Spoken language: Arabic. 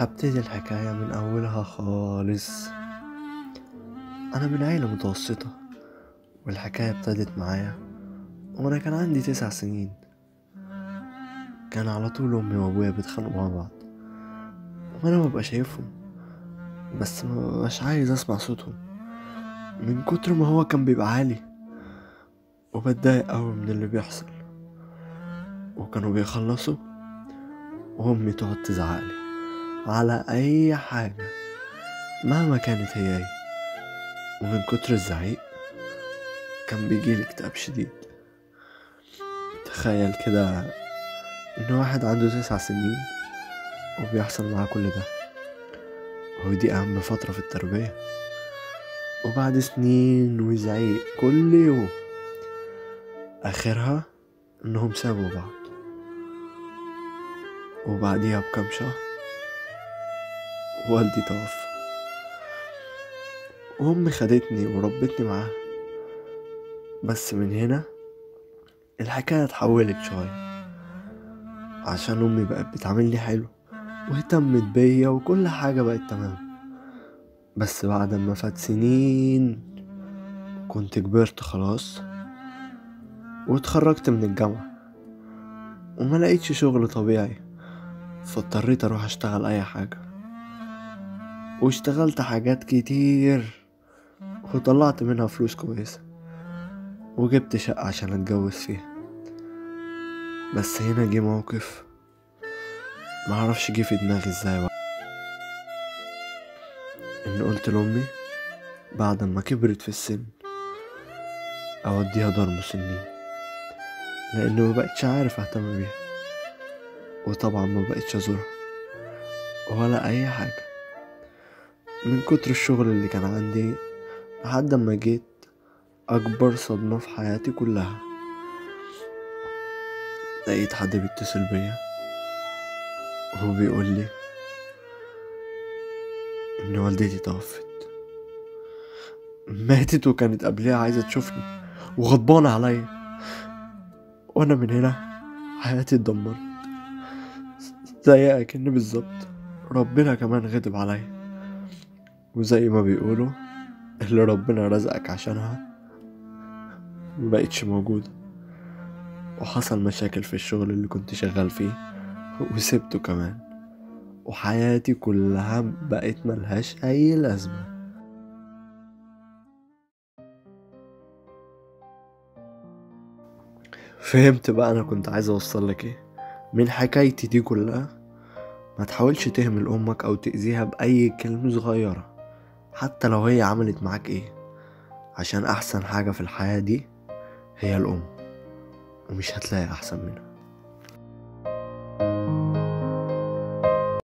هبتدي الحكاية من أولها خالص. أنا من عيلة متوسطة والحكاية ابتدت معايا وأنا كان عندي تسع سنين. كان على طول أمي وأبويا بيتخانقوا مع بعض. وأنا مبقى شايفهم بس مبقاش عايز أسمع صوتهم. من كتر ما هو كان بيبقى عالي وبتضايق أوي من اللي بيحصل. وكانوا بيخلصوا وأمي تقعد تزعقلي. على أي حاجة مهما كانت هي إيه. ومن كتر الزعيق كان بيجيلي اكتئاب شديد. تخيل كده إن واحد عنده تسع سنين وبيحصل معاه كل ده. ودي أهم فترة في التربية. وبعد سنين وزعيق كل يوم آخرها إنهم سابوا بعض. وبعديها بكام شهر والدي توفى. وأمي خدتني وربتني معاها بس من هنا الحكاية اتحولت شوية. عشان أمي بقت بتعاملني حلو واهتمت بيا وكل حاجة بقت تمام. بس بعد ما فات سنين كنت كبرت خلاص واتخرجت من الجامعة وما لقيتش شغل طبيعي فاضطريت أروح أشتغل أي حاجة. واشتغلت حاجات كتير وطلعت منها فلوس كويسة وجبت شقة عشان اتجوز فيها. بس هنا جه موقف معرفش جه في دماغي إزاي ان قلت لامي بعد ما كبرت في السن اوديها دار مسنين لأن ما بقتش عارف اهتم بيها وطبعا ما بقتش ازورها ولا اي حاجة. من كتر الشغل اللي كان عندي لحد ما جيت أكبر صدمة في حياتي كلها. لقيت حد بيتصل بيا وهو بيقول لي إن والدتي توفت. ماتت وكانت قبلها عايزة تشوفني وغضبانة عليا. وأنا من هنا حياتي اتدمرت. زي أكن بالظبط. ربنا كمان غضب عليا. وزي ما بيقولوا اللي ربنا رزقك عشانها مبقتش موجودة وحصل مشاكل في الشغل اللي كنت شغال فيه وسبته كمان. وحياتي كلها بقت ملهاش أي لازمة. فهمت بقى أنا كنت عايز أوصل لك إيه. من حكايتي دي كلها ما تحاولش تهمل أمك أو تأذيها بأي كلمة صغيرة. حتى لو هي عملت معاك إيه عشان أحسن حاجة في الحياة دي هي الأم ومش هتلاقي أحسن منها.